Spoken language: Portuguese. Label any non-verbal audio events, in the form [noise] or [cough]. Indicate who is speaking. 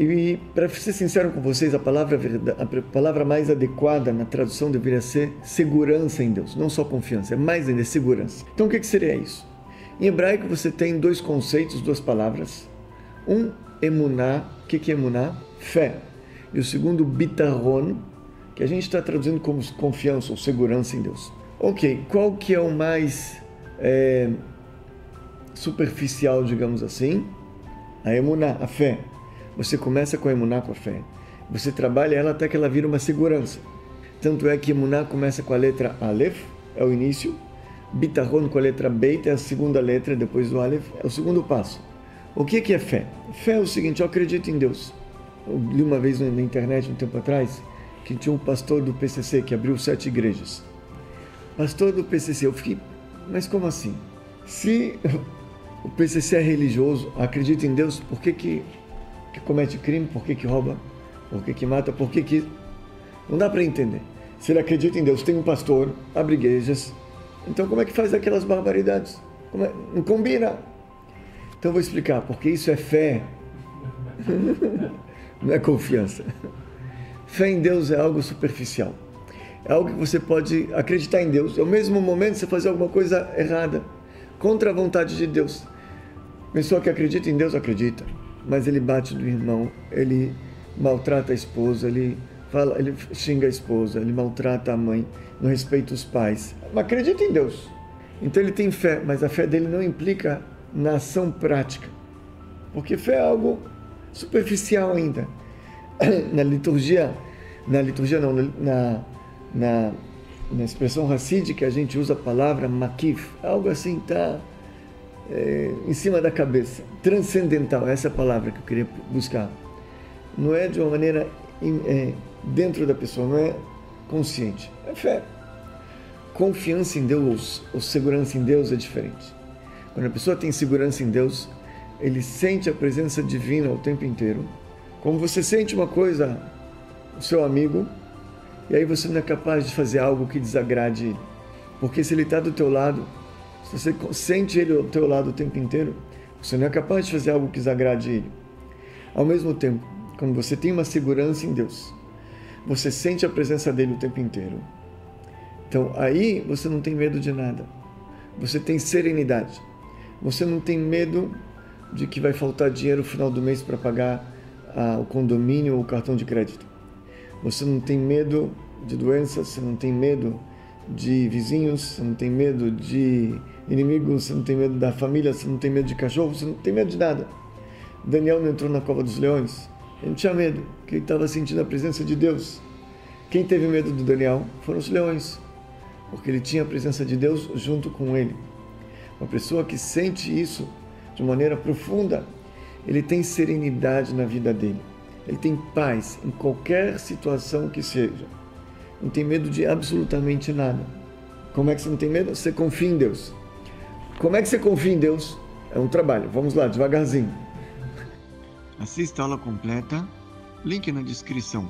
Speaker 1: E para ser sincero com vocês, a palavra, a palavra mais adequada na tradução deveria ser segurança em Deus, não só confiança, é mais ainda segurança. Então o que, que seria isso? Em hebraico você tem dois conceitos, duas palavras. Um, emuná, o que, que é emuná? Fé. E o segundo, bitaron, que a gente está traduzindo como confiança ou segurança em Deus. Ok, qual que é o mais é, superficial, digamos assim? A emuná, a fé. Você começa com a emuná, com a fé. Você trabalha ela até que ela vira uma segurança. Tanto é que emuná começa com a letra Aleph, é o início. Bitahon com a letra Beit é a segunda letra, depois do Aleph, é o segundo passo. O que é fé? Fé é o seguinte, eu acredito em Deus. Eu li uma vez na internet, um tempo atrás, que tinha um pastor do PCC que abriu sete igrejas. Pastor do PCC, eu fiquei, mas como assim? Se [laughs] o PCC é religioso, acredita em Deus, por que que que comete crime, por que, que rouba, por que, que mata, por que, que. Não dá para entender. Se ele acredita em Deus, tem um pastor, abre igrejas, então como é que faz aquelas barbaridades? É? Não combina. Então vou explicar, porque isso é fé, [laughs] não é confiança. Fé em Deus é algo superficial. É algo que você pode acreditar em Deus, ao mesmo momento você fazer alguma coisa errada, contra a vontade de Deus. Pessoa que acredita em Deus acredita mas ele bate no irmão, ele maltrata a esposa, ele fala, ele xinga a esposa, ele maltrata a mãe, não respeita os pais. Mas acredita em Deus. Então ele tem fé, mas a fé dele não implica na ação prática. Porque fé é algo superficial ainda. [coughs] Na liturgia, na liturgia não, na, na, na expressão racídica a gente usa a palavra makif, algo assim, tá? É, em cima da cabeça, transcendental, essa é a palavra que eu queria buscar. Não é de uma maneira é, dentro da pessoa, não é consciente, é fé. Confiança em Deus ou segurança em Deus é diferente. Quando a pessoa tem segurança em Deus, ele sente a presença divina o tempo inteiro. Como você sente uma coisa, o seu amigo, e aí você não é capaz de fazer algo que desagrade ele. Porque se ele está do teu lado, se você sente ele ao teu lado o tempo inteiro, você não é capaz de fazer algo que desagrade ele. Ao mesmo tempo, quando você tem uma segurança em Deus, você sente a presença dele o tempo inteiro. Então aí você não tem medo de nada. Você tem serenidade. Você não tem medo de que vai faltar dinheiro no final do mês para pagar ah, o condomínio ou o cartão de crédito. Você não tem medo de doenças, você não tem medo de vizinhos, você não tem medo de inimigo, você não tem medo da família, você não tem medo de cachorro, você não tem medo de nada. Daniel não entrou na cova dos leões, ele não tinha medo, porque ele estava sentindo a presença de Deus. Quem teve medo do Daniel foram os leões, porque ele tinha a presença de Deus junto com ele. Uma pessoa que sente isso de maneira profunda, ele tem serenidade na vida dele. Ele tem paz em qualquer situação que seja. Não tem medo de absolutamente nada. Como é que você não tem medo? Você confia em Deus. Como é que você confia em Deus? É um trabalho. Vamos lá, devagarzinho.
Speaker 2: Assista a aula completa, link na descrição.